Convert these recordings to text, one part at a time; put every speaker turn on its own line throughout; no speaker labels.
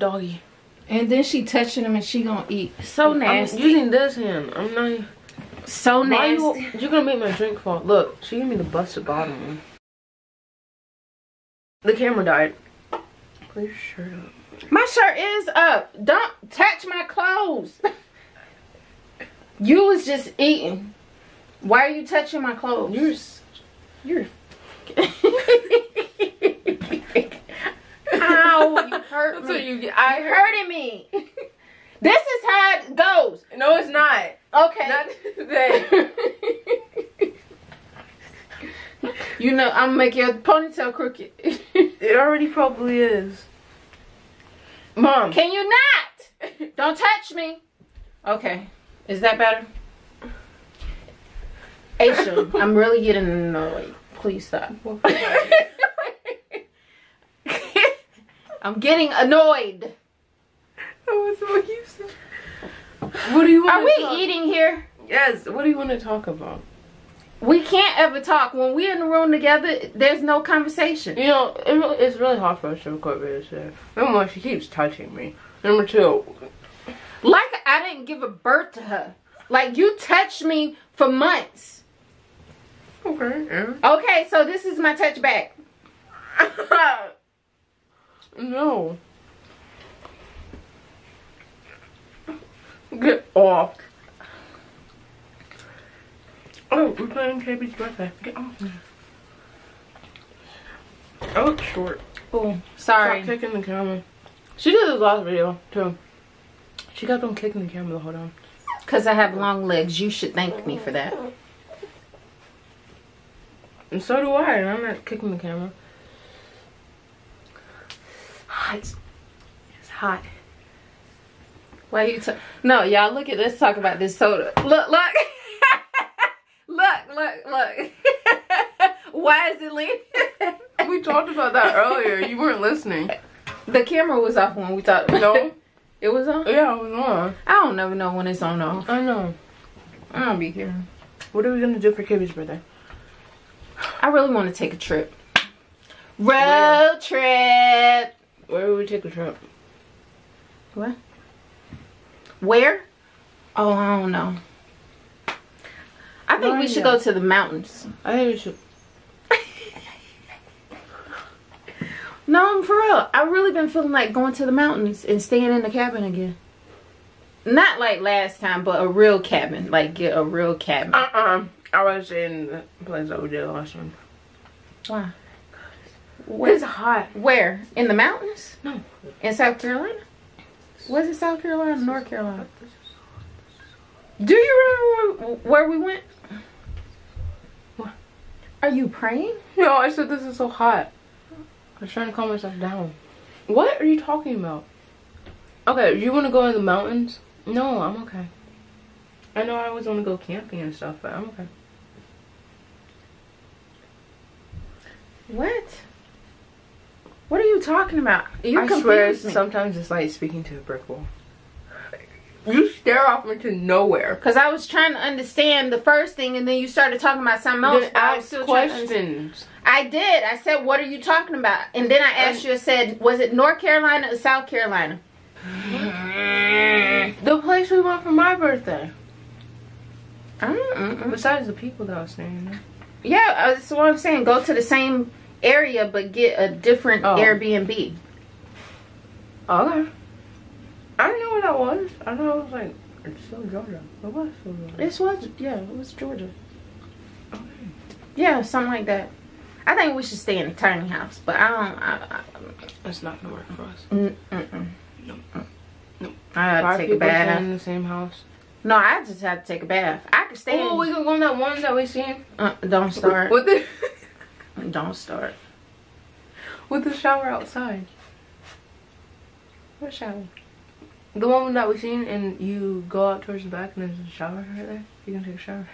doggy.
And then she touching him and she gonna eat. So nasty.
I'm using this hand. I'm not.
so nasty.
you, you're gonna make my drink fall. Look, she gave me the busted bottom one. The camera died. Put your shirt up.
My shirt is up. Don't touch my clothes. you was just eating. Why are you touching my clothes?
You're. s-
You're. Ow! You hurt
That's
me.
what you get. I
You hurting me. this is how it goes.
No, it's not.
Okay.
Not today.
you know, I'm gonna make your ponytail crooked.
It already probably is. Mom.
Can you not? Don't touch me. Okay. Is that better? Aisha, I'm really getting annoyed. Please stop. I'm getting annoyed.
That was what you said. What do you want
Are
to
we
talk?
eating here?
Yes. What do you want to talk about?
We can't ever talk. When we're in the room together, there's no conversation.
You know, it really, it's really hard for us to record videos today. Number one, she keeps touching me. Number two,
Like I didn't give a birth to her. Like you touched me for months.
okay, yeah.
Okay, so this is my touch back.
no. Get off. Oh, we're playing KB's birthday. Get off me. I look short.
Oh, sorry.
Stop kicking the camera. She did this last video, too. She kept on kicking the camera the whole time.
Because I have long legs. You should thank me for that.
And so do I, and I'm not kicking the camera. Hot. It's hot.
Why you t- No, y'all look at let's talk about this soda. Look, look. look, look, look. Why is it leaning?
We talked about that earlier. You weren't listening.
the camera was off when we talked
No?
it. It was on?
Yeah, I was on.
I don't never know when it's on off.
I know.
I don't be here.
What are we gonna do for Kibby's birthday?
I really want to take a trip. Road trip.
Where would we take a trip?
What? Where? Oh, I don't know. I think we should
Why?
go to the mountains.
I think we should.
No, I'm for real. I've really been feeling like going to the mountains and staying in the cabin again. Not like last time, but a real cabin. Like get a real cabin.
Uh uh I was in the place that we did last time.
Why?
It's hot.
Where? In the mountains?
No.
In South Carolina? Was it South Carolina, or North Carolina? Do you remember where- where we went?
What?
Are you praying?
No, I said this is so hot. I was trying to calm myself down. What are you talking about? Okay, you want to go in the mountains? No, I'm okay. I know I always want to go camping and stuff, but I'm okay.
What? What are you talking about? You
I swear,
me.
sometimes it's like speaking to a brick wall. You stare off into nowhere.
Cause I was trying to understand the first thing, and then you started talking about something else.
Then
I was still trying to understand.
questions.
I did. I said, "What are you talking about?" And then I asked you. I said, "Was it North Carolina or South Carolina?"
The place we went for my birthday.
Mm-mm.
Besides the people that I was staying there.
Yeah, uh, that's what I'm saying. Go to the same area, but get a different
Oh.
Airbnb.
Okay. I don't know where that was. I know it was like, it's still Georgia. It was still Georgia.
This was yeah, it was Georgia.
Okay.
Yeah, something like that. I think we should stay in a tiny house, but I don't. I, I,
That's not gonna work for us.
mm, mm-mm.
No. No.
I had to take a bath.
in the same house.
No, I just had to take a bath. I could stay.
Oh,
in,
we can go on that one that we seen.
uh, don't start.
With the
Don't start.
with the shower outside.
What shower?
The one that we seen, and you go out towards the back, and there's a shower right there. You can take a shower.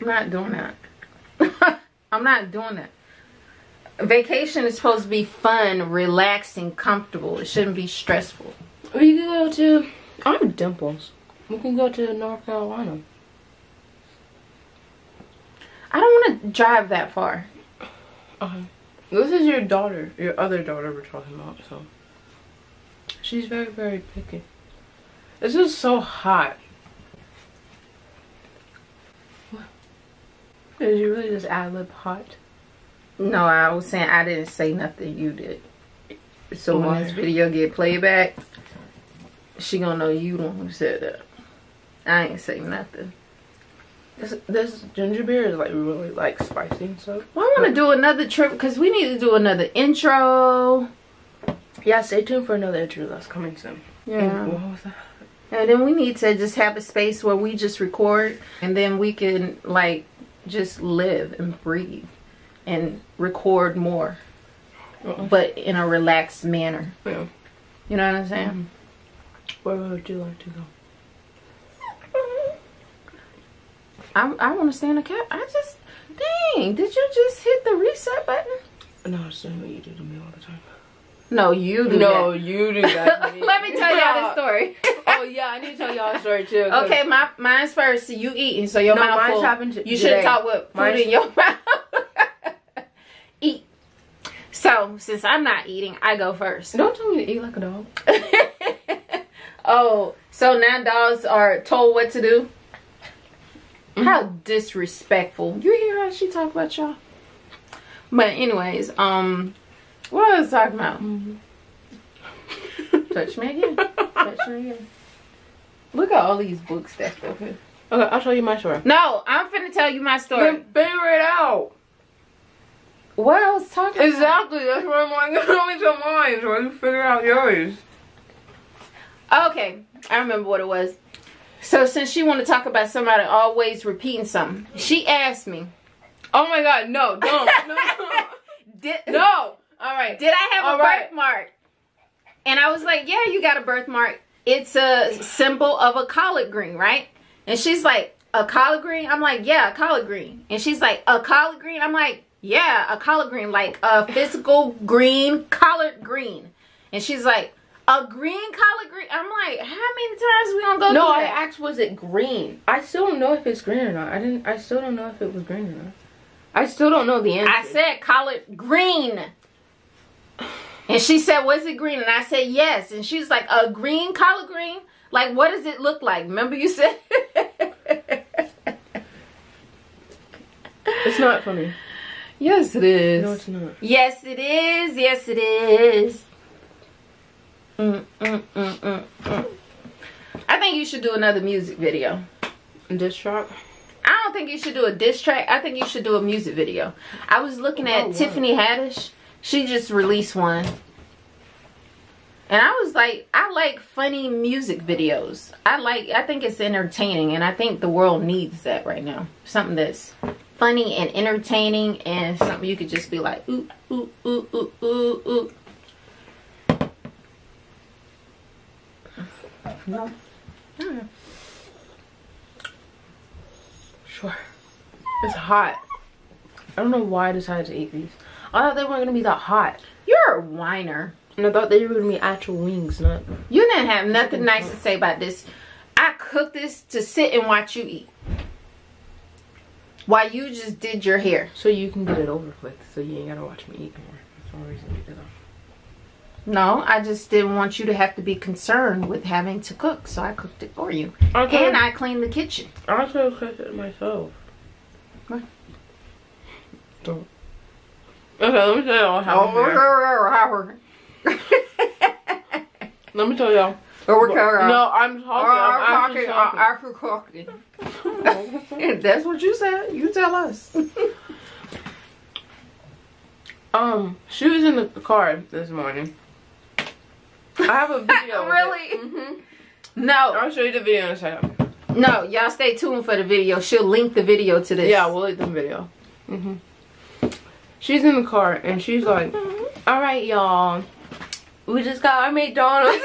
I'm not doing that. I'm not doing that. Vacation is supposed to be fun, relaxing, comfortable. It shouldn't be stressful.
We can go to. I'm dimples. We can go to North Carolina.
I don't want to drive that far.
Okay. This is your daughter, your other daughter we're talking about, so. she's very, very picky. This is so hot. Did you really just ad lib hot?
No, I was saying I didn't say nothing. You did. So when
Why?
this video get playback, she gonna know you the one who said that. I ain't say nothing.
This, this ginger beer is like really like spicy and stuff.
Well, I want to do another trip because we need to do another intro.
Yeah, stay tuned for another intro that's coming soon.
Yeah.
What was that?
And then we need to just have a space where we just record and then we can like just live and breathe and record more, but in a relaxed manner.
Yeah.
You know what I'm saying? Mm-hmm.
Where would you like to go?
I, I want to stay in a cap. I just, dang, did you just hit the reset button?
No, it's not what you do to me all the time.
No, you do
No,
that.
you do that. to me.
Let me tell y'all the story.
oh yeah, I need to tell y'all a story too.
Okay, my mine's first. So you eating, so your
No,
mouth
mine's
full.
happened to-
you should
today.
talk with food in your mouth. Eat. So since I'm not eating, I go first.
Don't tell me to eat like a dog.
oh, so now dogs are told what to do. How disrespectful! You hear how she talk about y'all? But anyways, um, what was I talking about? Touch me again. Touch me again. Look at all these books that's open.
Okay, I'll show you my story.
No, I'm finna tell you my story.
Then figure it out.
What I was talking about?
Exactly. That's what I'm like. Tell me to mine so I can figure out yours.
Okay, I remember what it was. So since she want to talk about somebody always repeating something, she asked me,
Oh my god, no, don't. No.
"Did
no. All right.
did I have
All
a
right.
birthmark?" And I was like, "Yeah, you got a birthmark. It's a symbol of a collard green, right?" And she's like, "A collard green?" I'm like, "Yeah, a collard green." And she's like, "A collard green?" I'm like, "Yeah, a collard green, like a physical green collard green." And she's like, "A green collard green?" I'm like, "How many times we gonna go
No, I
that?"
asked was it green. I still don't know if it's green or not. I didn't. I still don't know if it was green or not. I still don't know the answer.
I said collard green. And she said, Was it green? And I said, Yes. And she's like, A green collard green? Like, what does it look like? Remember you said?
it's not funny.
yes, it is.
No, it's not.
yes, it is. Yes, it is. Mm, mm, mm. I think you should do another music video.
Diss track.
I don't think you should do a diss track. I think you should do a music video. I was looking at
what?
Tiffany Haddish. She just released one. And I was like, I like funny music videos. I like I think it's entertaining and I think the world needs that right now. Something that's funny and entertaining and something you could just be like, ooh, ooh, ooh, ooh, ooh, ooh. No. Mm.
Sure. It's hot. I don't know why I decided to eat these. I thought they weren't gonna be that hot.
You're a whiner.
And I thought they were gonna be actual wings, not.
You didn't have nothing nice to say about this. I cooked this to sit and watch you eat. While you just did your hair.
So you can get it over with, so you ain't gotta watch me eat more. That's the only reason we did that.
No, I just didn't want you to have to be concerned with having to cook, so I cooked it for you.
Okay.
And I cleaned the kitchen.
I could have cooked it myself.
What?
Don't. Okay, let me tell y'all how. Here. Let me tell y'all. No, I'm talking. I'm actually talking.
That's what you said. You tell us.
Um, she was in the car this morning. I have a video. of it.
Really?
Mhm.
No,
I'll show you the video in a second.
no, y'all stay tuned for the video. She'll link the video to this.
Yeah, we'll link the video. hmm She's in the car and she's like, "All right, y'all, we just got our McDonald's."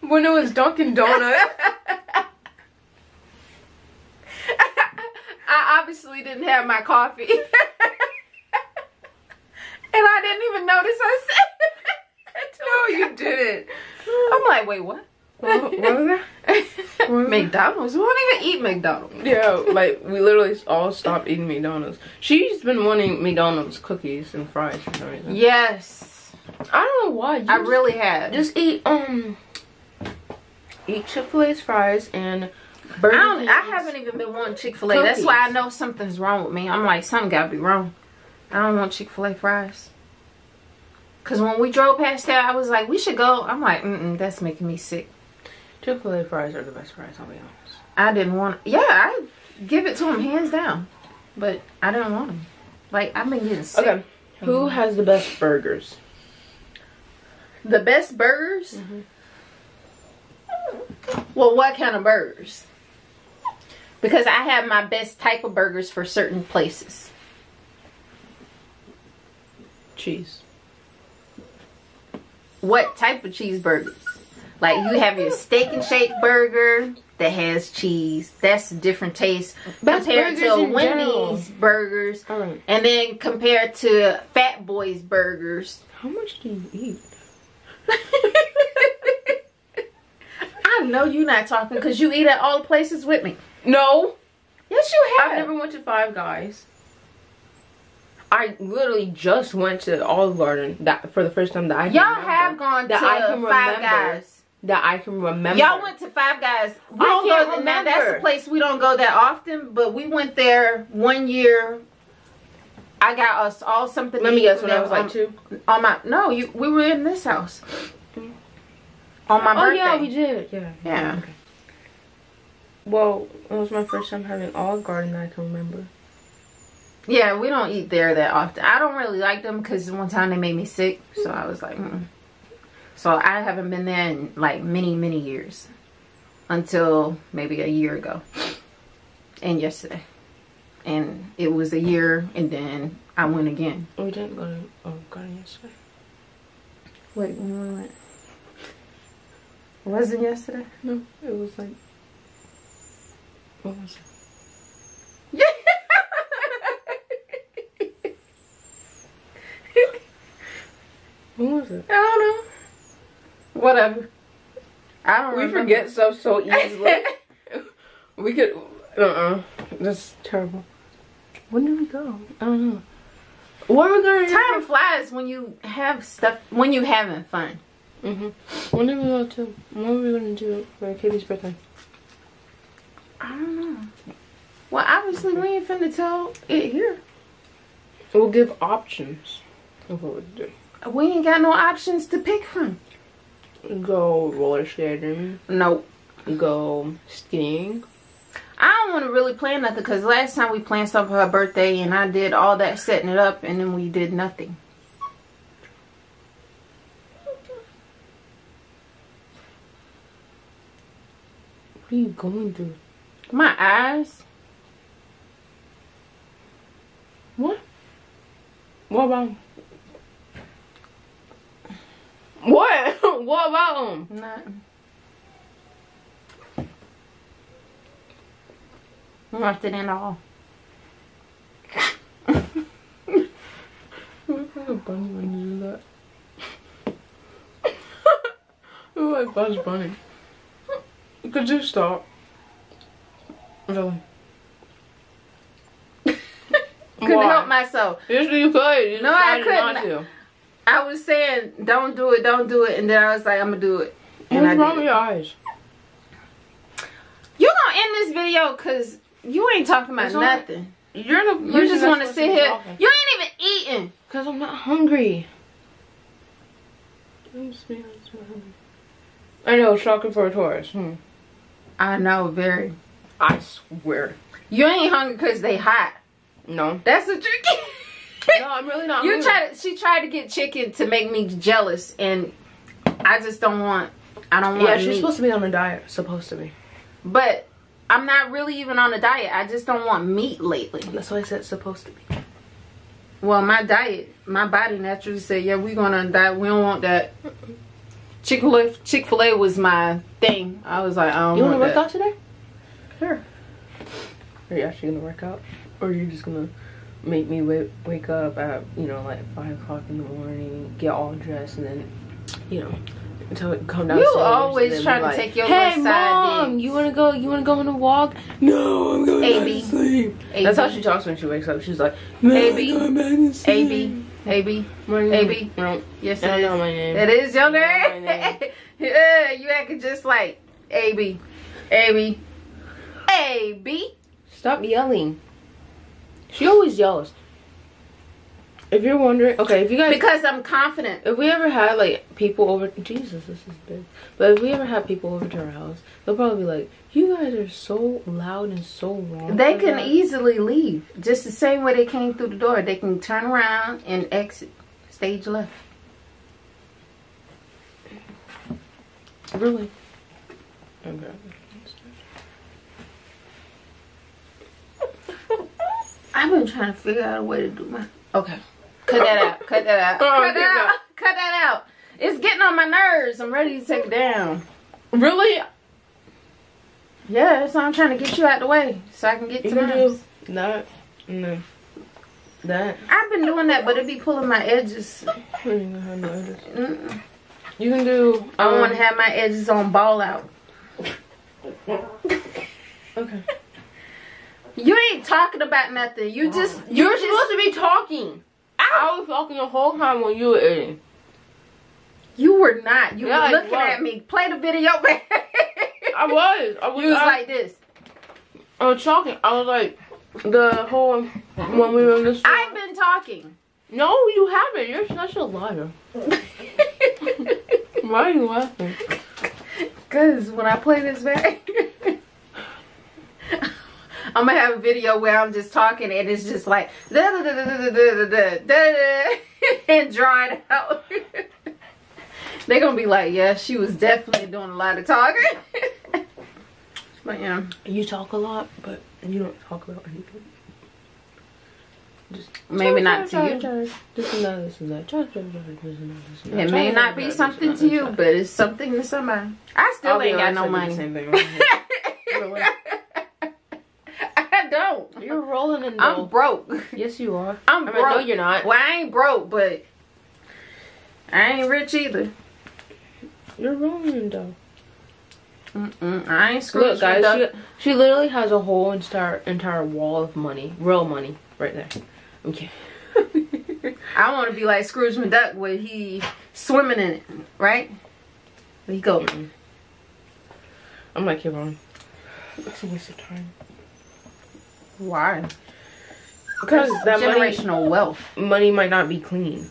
when it was Dunkin' Donuts.
I obviously didn't have my coffee. and I didn't even notice I said it.
No, you didn't.
I'm like, wait, what?
What, what was that? What was that?
McDonald's? We don't even eat McDonald's.
Yeah, like we literally all stopped eating McDonald's. She's been wanting McDonald's cookies and fries for some reason.
Yes.
I don't know why. You
I
just-
really have.
just eat um eat Chick Fil A's fries and Burger
I don't. I haven't even been wanting Chick Fil A. That's why I know something's wrong with me. I'm like, something gotta be wrong. I don't want Chick Fil A fries. Cause when we drove past that, I was like, we should go. I'm like, mm-mm, that's making me sick.
Chick Fil A fries are the best fries. I'll be honest.
I didn't want. Yeah, I give it to him hands down, but I didn't want them. Like I've been getting sick.
Okay, who has the best burgers?
The best burgers.
Mhm.
Well, what kind of burgers? Because I have my best type of burgers for certain places.
Cheese.
What type of cheeseburgers? Like you have your steak and shake burger that has cheese. That's a different taste
Best
compared to Wendy's burgers,
All right.
and then compared to Fat Boys burgers.
How much do you eat?
I know you're not talking because you eat at all the places with me.
No,
Yes, you have.
I've never went to Five Guys. I literally just went to Olive Garden that for the first time that I
Y'all have gone
That
to
I can
Five
remember.
Guys.
that I can remember.
Y'all went to Five Guys. We
I
don't
can't
go. Now that's
remember.
a place we don't go that often, but we went there one year. I got us all something.
Let me guess. When I was like two.
On my no, you we were in this house. On my
Oh
birthday.
yeah, we did. Yeah.
Yeah.
Okay. Well, it was my first time having Olive Garden that I can remember.
Yeah, we don't eat there that often. I don't really like them because one time they made me sick, so I was like, mm so I haven't been there in like many many years, until maybe a year ago, and yesterday, and it was a year, and then I went again.
We didn't go to Garden yesterday.
Wait, when we went? Was it yesterday?
No, it was like. What was it? What?
I don't know. Whatever. I don't know.
We
remember.
forget stuff so easily. we could. Uh uh That's terrible. When did we go? I don't know. Where are we going?
Time flies when you have stuff when you having fun.
Mm-hmm. When did we go to? What were we going to do for Katie's birthday?
I don't know. Well, obviously we ain't finna tell it here.
We'll give options of what we do.
We ain't got no options to pick from.
Go roller skating.
Nope.
Go skiing.
I don't want to really plan nothing because last time we planned stuff for her birthday and I did all that setting it up and then we did nothing.
What are you going through?
My eyes.
What? What about? What? what about him?
Nothing. Nothing at all.
Look like a bunny when you do that. You look like Bugs Bunny. Could you stop? Really?
Couldn't
Why?
help myself.
Yes, you could. You
No, I
decided not
couldn't. I was saying, don't do it, don't do it, and then I was like, I'm gonna do it. And I
What's wrong with your eyes?
You gonna end this video because you ain't talking about nothing.
You're the
You just want to sit here. You ain't even eating.
Because I'm not hungry. I'm hungry. I know, shocking for a Taurus. Hmm.
I know, very.
I swear.
You ain't hungry because they hot.
No.
That's what you
No, I'm really not
You tried. to. She tried to get chicken to make me jealous, and I just don't want. I don't want
Yeah, she's
meat.
supposed to be on a diet. Supposed to be.
but I'm not really even on a diet. I just don't want meat lately.
That's why I said supposed to be.
Well, my diet, my body naturally said, "Yeah, we're gonna diet. We don't want that." Chick Fil A, Chick Fil A was my thing. I was like, I don't
You want to work out today?
Sure.
Are you actually gonna work out, or are you just gonna make me wake wake up at you know like five o'clock in the morning, get all dressed, and then you know until it come down.
You always trying to take your
Hey mom, you wanna go? You wanna go on a walk? No, I'm going back to sleep.
AB.
That's how she talks when she wakes up. She's like,
AB.
I'm going back to sleep."
AB. AB.
My name-
AB.
No.
Yes,
I know
is.
my name.
It is your name.
name.
yeah, you acting just like AB. AB. AB.
Stop yelling. She always yells. If you're wondering, okay, if you guys,
Because I'm confident.
if we ever had like people over, Jesus, this is big. But if we ever had people over to our house, they'll probably be like, "You guys are so loud and so wrong."
They can
that."
easily leave. Just the same way they came through the door. They can turn around and exit. Stage left.
Really? Okay.
I've been trying to figure out a way to do my. Okay. Cut that out. Cut that out.
Oh,
Cut that out. Cut that out. It's getting on my nerves. I'm ready to take it down.
Really?
Yeah, that's why I'm trying to get you out the way so I can get
You
to
can
mine.
do that. No. That.
I've been doing that, but it be pulling my edges.
I don't even have no edges. You can do.
I
um,
want to have my edges on ball out.
Okay.
You ain't talking about nothing. You oh. just you
You're
just
supposed to be talking. I was talking the whole time when you were eating.
you were not. You
Yeah,
were looking at me. Play the video back.
I was. I was.
You was
I,
like this.
I was talking. I was like the whole when we were in the store.
I've been talking.
No, you haven't. You're such a liar. Why are you laughing?
Cause when I play this back, I'm gonna have a video where I'm just talking and it's just like da da da da da da da da da da and draw it out. They're gonna be like, yeah, she was definitely doing a lot of talking. but yeah,
You talk a lot, but you don't talk about anything. Just
maybe not to
Try,
you.
try, try. This and that, this and that. Try, try, try, this and that, this and that.
It may not be something to you, but it's something to somebody. I still
I'll be
ain't got no
I do the
money.
You're rolling in
I'm broke.
Yes, you are.
I'm
I
broke.
mean, no, you're not.
Well, I ain't broke, but I ain't rich either.
You're rolling in dough.
Mm-mm, I ain't screwed
Look, guys, she, she literally has a whole entire entire wall of money, real money, right there. Okay.
I want to be like Scrooge McDuck where he swimming in it, right? There you go.
Mm-mm. I'm like, keep on. It's a waste of time.
Why?
Because that money,
generational wealth.
money might not be clean.